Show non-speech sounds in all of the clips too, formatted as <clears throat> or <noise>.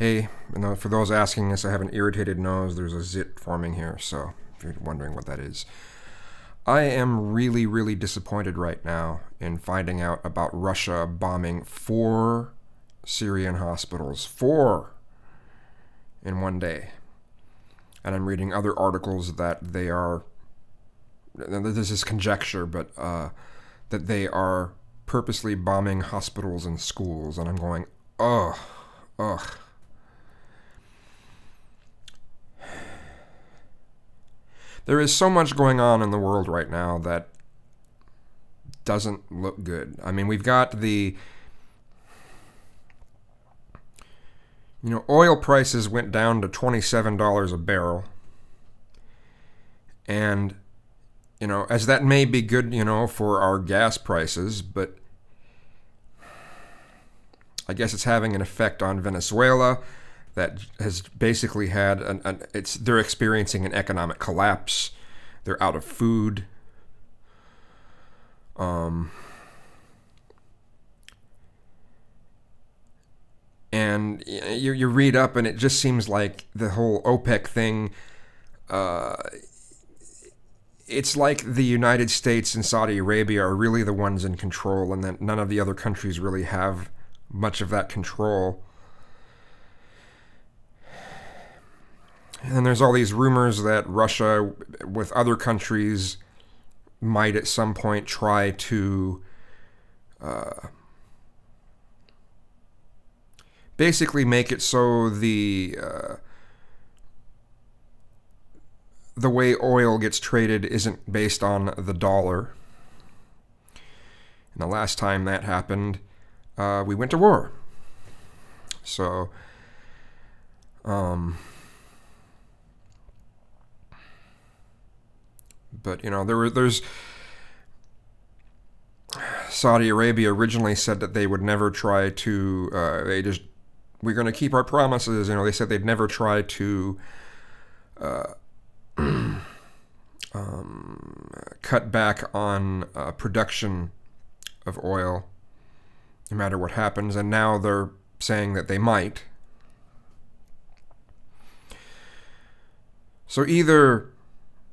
Hey, know, for those asking us, I have an irritated nose. There's a zit forming here, so if you're wondering what that is. I am really, really disappointed right now in finding out about Russia bombing four Syrian hospitals. Four in one day. And I'm reading other articles that they are. This is conjecture, but uh, that they are purposely bombing hospitals and schools. And I'm going, ugh, ugh. There is so much going on in the world right now that doesn't look good. I mean, we've got the you know, oil prices went down to $27 a barrel. And you know, as that may be good, you know, for our gas prices, but I guess it's having an effect on Venezuela that has basically had an, an, it's they're experiencing an economic collapse. They're out of food. Um, and you, you read up, and it just seems like the whole OPEC thing. Uh, it's like the United States and Saudi Arabia are really the ones in control, and that none of the other countries really have much of that control. And there's all these rumors that Russia, with other countries, might at some point try to uh, basically make it so the uh, the way oil gets traded isn't based on the dollar. And the last time that happened, uh, we went to war. So, um, but you know there were there's Saudi Arabia originally said that they would never try to uh, they just we're going to keep our promises you know they said they'd never try to uh, <clears throat> um, cut back on uh, production of oil no matter what happens and now they're saying that they might. So either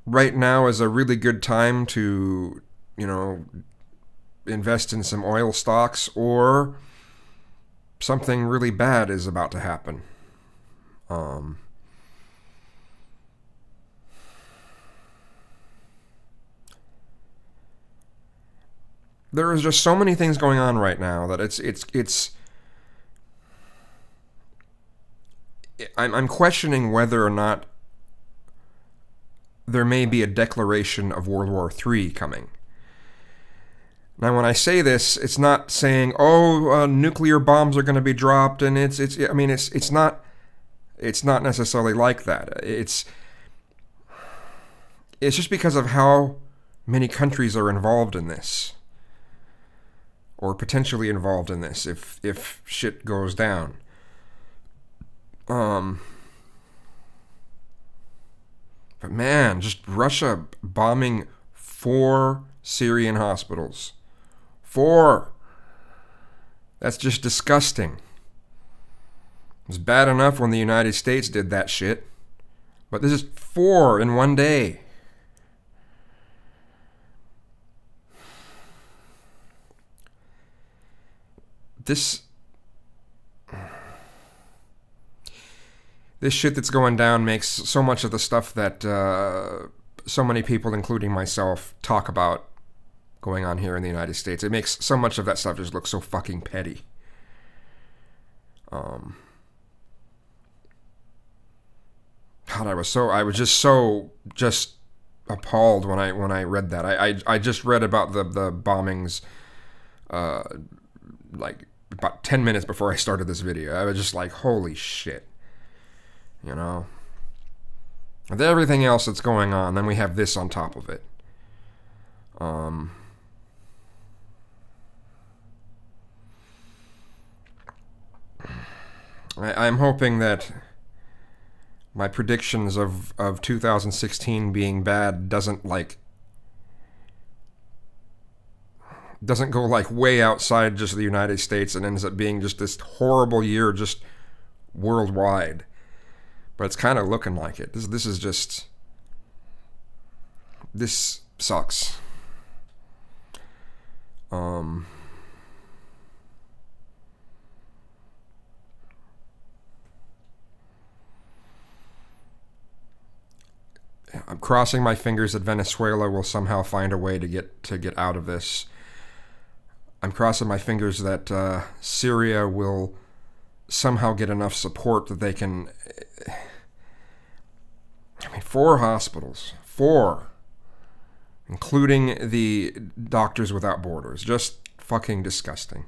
right now is a really good time to, you know, invest in some oil stocks or something really bad is about to happen. Um, there is just so many things going on right now that it's it's it's I'm, I'm questioning whether or not there may be a declaration of World War III coming. Now, when I say this, it's not saying, "Oh, uh, nuclear bombs are going to be dropped," and it's it's. I mean, it's it's not it's not necessarily like that. It's it's just because of how many countries are involved in this, or potentially involved in this if if shit goes down. Um. But man, just Russia bombing four Syrian hospitals. Four. That's just disgusting. It was bad enough when the United States did that shit. But this is four in one day. This this shit that's going down makes so much of the stuff that uh, so many people, including myself, talk about going on here in the United States. It makes so much of that stuff just look so fucking petty. Um, God, I was so I was just so just appalled when I when I read that. I I, I just read about the the bombings, uh, like about ten minutes before I started this video. I was just like, holy shit you know. With everything else that's going on, then we have this on top of it. Um, I, I'm hoping that my predictions of, of 2016 being bad doesn't like doesn't go like way outside just the United States and ends up being just this horrible year just worldwide. But it's kind of looking like it. This this is just this sucks. Um I'm crossing my fingers that Venezuela will somehow find a way to get to get out of this. I'm crossing my fingers that uh, Syria will somehow get enough support that they can. I mean, four hospitals, four, including the Doctors Without Borders, just fucking disgusting.